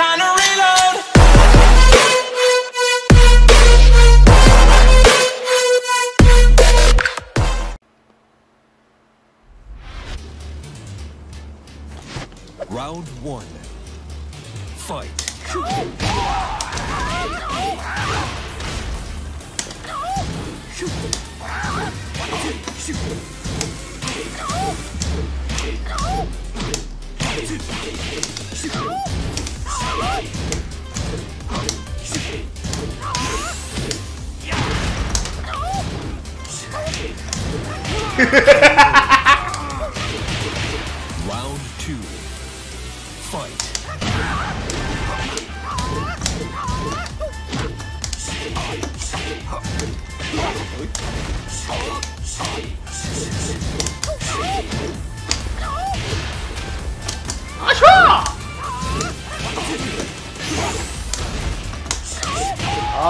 reload. Round one. Fight. Round two. Fight.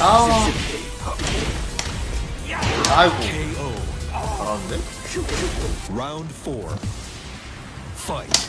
아. Round 4. Fight.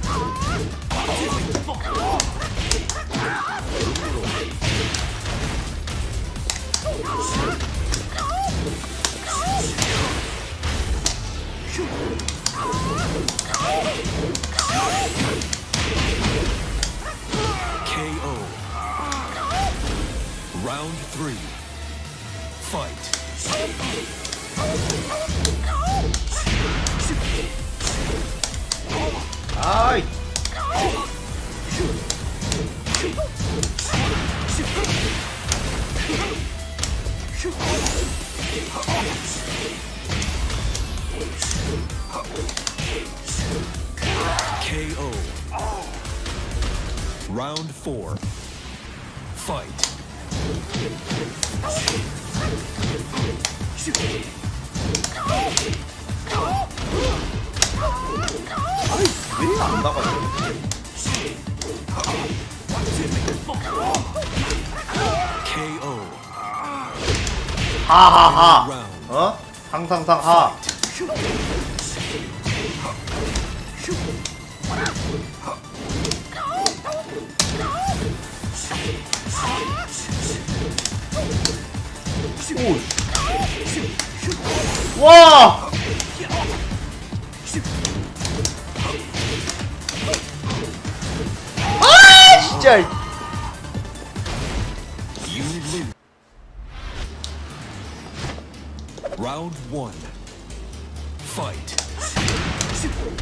杀人放 four. Fight. 아이, 왜안 나가냐? KO. 하하하. 어? 상상상 하. push. Whoa! Ah, shit! You lose. Round one. Fight.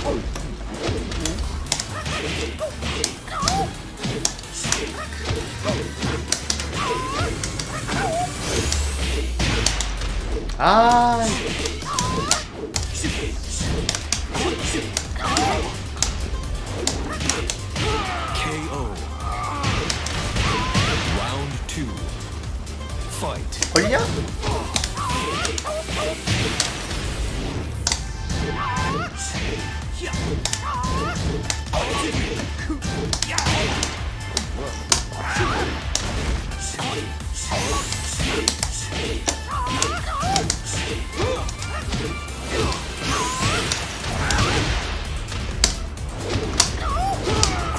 Oh. KO.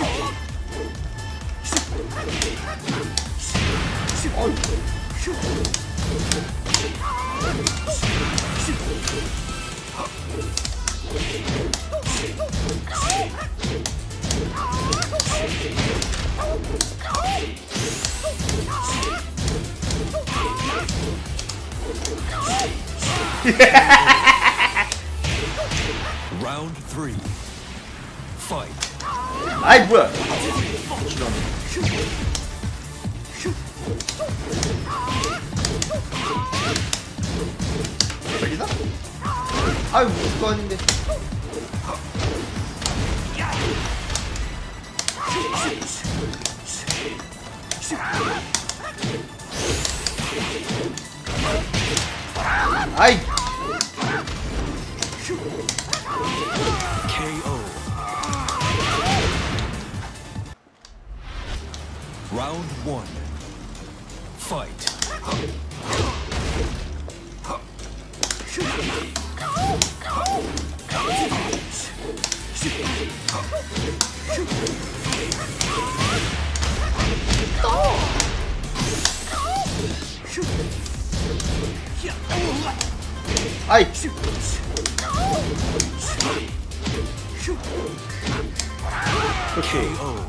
Round 아이 뭐야? 걸리나? 아유 그거 아닌데. 아이 Round one. Fight! Aye. Okay. Oh.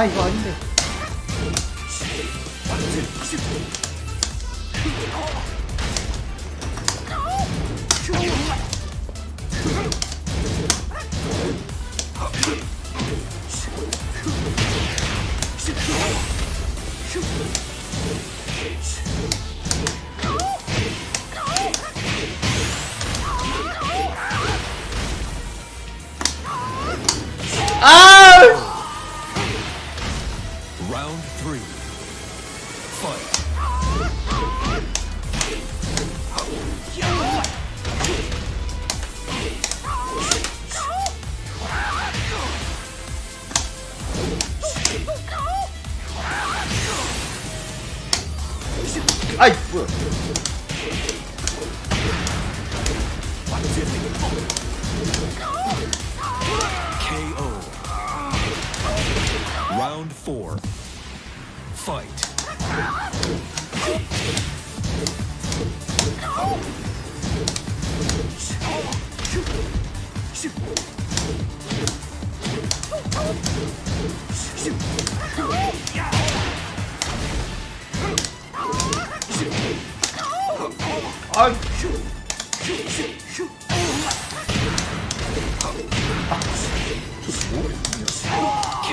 아 이거 아닌데. 아이 뭐야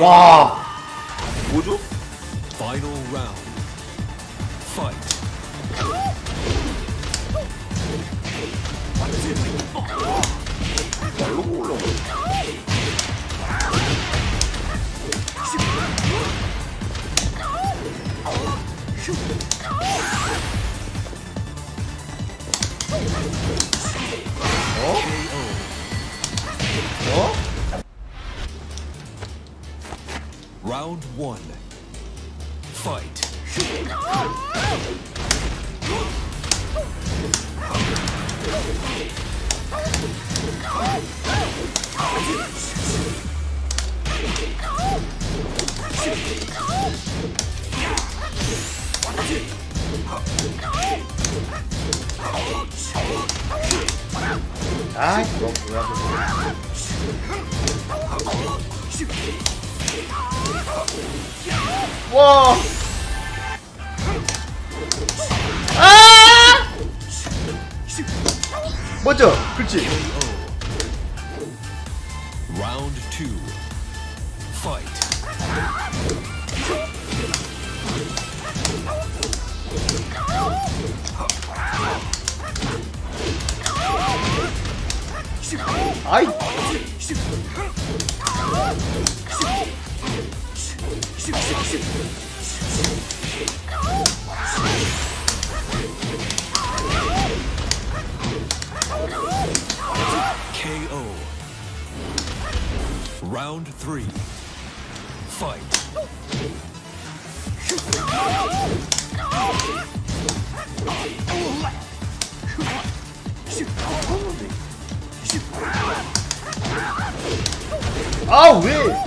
와 뭐죠? Final round. Fight. Round one. Fight. Ai, 와. 아! 맞아. 그렇지. 라운드 2. 파이트. 아이 KO. Round three. Fight. Oh, 아 왜?